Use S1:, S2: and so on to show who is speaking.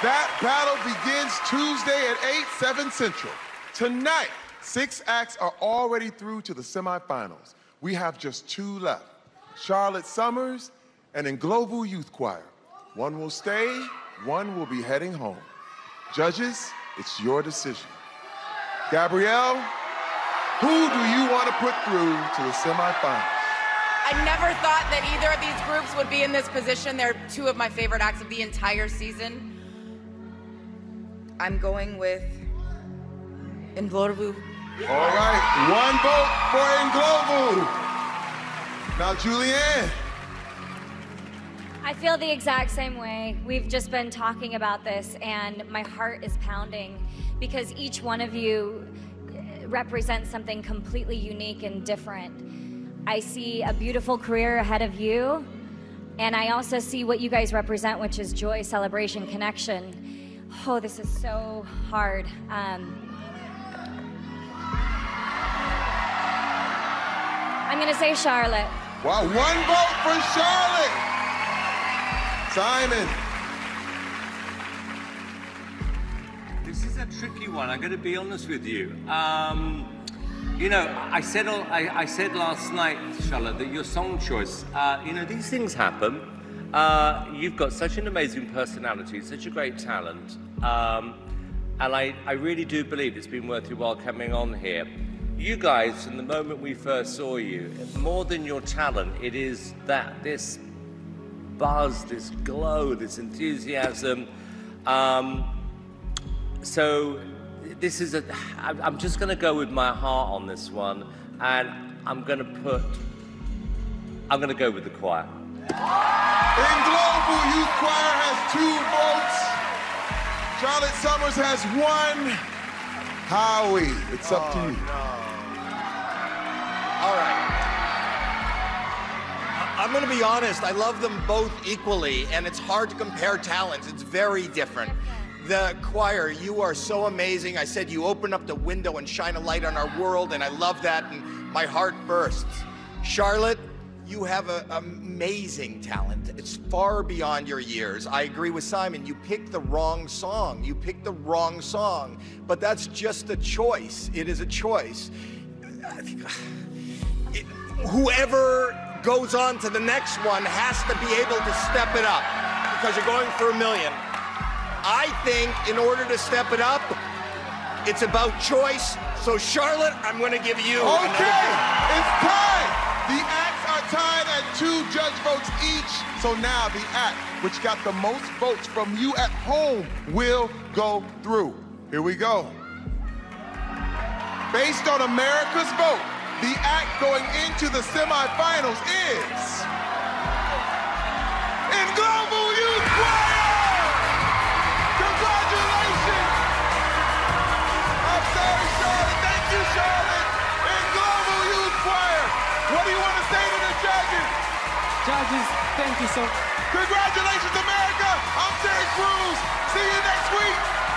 S1: That battle begins Tuesday at 8, 7 Central. Tonight, six acts are already through to the semifinals. We have just two left. Charlotte Summers and Ndlovu Youth Choir. One will stay, one will be heading home. Judges, it's your decision. Gabrielle, who do you want to put through to the semifinals?
S2: I never thought that either of these groups would be in this position. They're two of my favorite acts of the entire season. I'm going with Ndlovu.
S1: All right, one vote for Ndlovu. Now, Julianne.
S3: I feel the exact same way. We've just been talking about this, and my heart is pounding because each one of you uh, represents something completely unique and different. I see a beautiful career ahead of you, and I also see what you guys represent, which is joy, celebration, connection. Oh, this is so hard. Um, I'm going to say Charlotte.
S1: Wow, one vote for Charlotte. Simon.
S4: This is a tricky one. I'm going to be honest with you. Um, you know, I said I, I, said last night, Charlotte, that your song choice. Uh, you know, these things happen. Uh, you've got such an amazing personality, such a great talent, um, and I, I really do believe it's been worth your while coming on here. You guys, from the moment we first saw you, more than your talent, it is that this buzz, this glow, this enthusiasm. Um, so this is a. I'm just going to go with my heart on this one, and I'm going to put. I'm going to go with the choir.
S1: Ndlovu Youth Choir. Charlotte Summers has one. Howie, it's up to oh, you.
S5: No. All right. I'm going to be honest. I love them both equally, and it's hard to compare talents. It's very different. The choir, you are so amazing. I said you open up the window and shine a light on our world, and I love that, and my heart bursts. Charlotte, you have an amazing talent. It's far beyond your years. I agree with Simon. You picked the wrong song. You picked the wrong song. But that's just a choice. It is a choice whoever goes on to the next one has to be able to step it up because you're going for a million. I think in order to step it up, it's about choice. So Charlotte, I'm going to give you.
S1: Okay, So now the act, which got the most votes from you at home, will go through. Here we go. Based on America's vote, the act going into the semifinals is Ndlovu Youth Choir! Congratulations! I'm sorry, Charlotte. Thank you, Charlotte. Ndlovu Youth Choir. What do you want to say?
S6: Judges, thank you so
S1: Congratulations, America. I'm Terry Crews. See you next week.